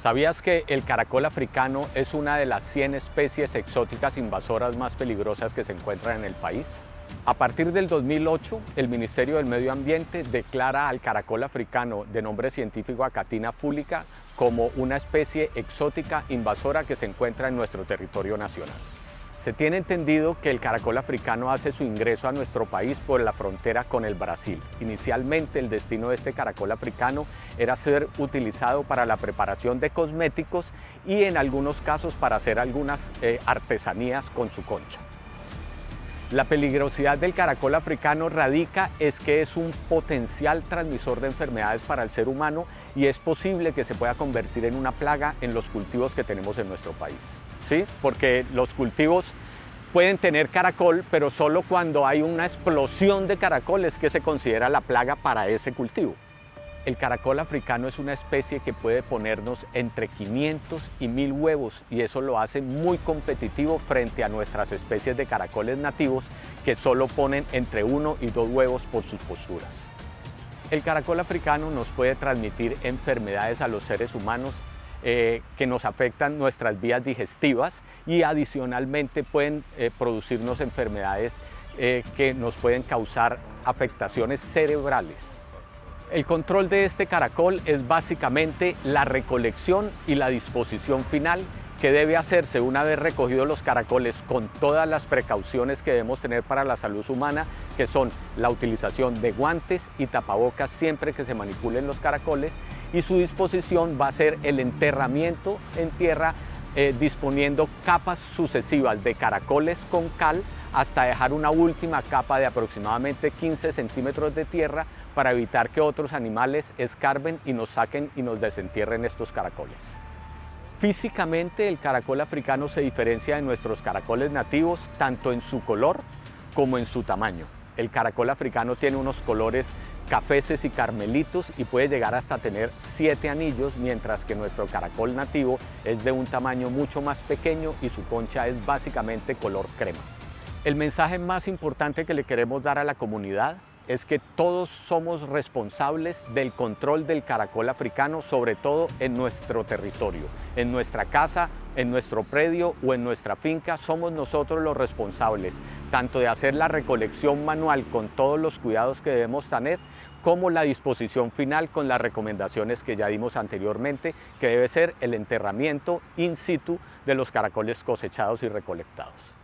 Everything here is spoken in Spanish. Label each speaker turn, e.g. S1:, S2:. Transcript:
S1: ¿Sabías que el caracol africano es una de las 100 especies exóticas invasoras más peligrosas que se encuentran en el país? A partir del 2008, el Ministerio del Medio Ambiente declara al caracol africano de nombre científico Acatina fúlica como una especie exótica invasora que se encuentra en nuestro territorio nacional. Se tiene entendido que el caracol africano hace su ingreso a nuestro país por la frontera con el Brasil. Inicialmente el destino de este caracol africano era ser utilizado para la preparación de cosméticos y en algunos casos para hacer algunas eh, artesanías con su concha. La peligrosidad del caracol africano radica es que es un potencial transmisor de enfermedades para el ser humano y es posible que se pueda convertir en una plaga en los cultivos que tenemos en nuestro país. ¿Sí? Porque los cultivos pueden tener caracol, pero solo cuando hay una explosión de caracoles que se considera la plaga para ese cultivo. El caracol africano es una especie que puede ponernos entre 500 y 1000 huevos y eso lo hace muy competitivo frente a nuestras especies de caracoles nativos que solo ponen entre 1 y 2 huevos por sus posturas. El caracol africano nos puede transmitir enfermedades a los seres humanos eh, que nos afectan nuestras vías digestivas y adicionalmente pueden eh, producirnos enfermedades eh, que nos pueden causar afectaciones cerebrales. El control de este caracol es básicamente la recolección y la disposición final que debe hacerse una vez recogidos los caracoles con todas las precauciones que debemos tener para la salud humana, que son la utilización de guantes y tapabocas siempre que se manipulen los caracoles y su disposición va a ser el enterramiento en tierra eh, disponiendo capas sucesivas de caracoles con cal hasta dejar una última capa de aproximadamente 15 centímetros de tierra para evitar que otros animales escarben y nos saquen y nos desentierren estos caracoles. Físicamente el caracol africano se diferencia de nuestros caracoles nativos tanto en su color como en su tamaño. El caracol africano tiene unos colores cafeces y carmelitos y puede llegar hasta tener siete anillos, mientras que nuestro caracol nativo es de un tamaño mucho más pequeño y su concha es básicamente color crema. El mensaje más importante que le queremos dar a la comunidad es que todos somos responsables del control del caracol africano, sobre todo en nuestro territorio, en nuestra casa, en nuestro predio o en nuestra finca, somos nosotros los responsables, tanto de hacer la recolección manual con todos los cuidados que debemos tener, como la disposición final con las recomendaciones que ya dimos anteriormente, que debe ser el enterramiento in situ de los caracoles cosechados y recolectados.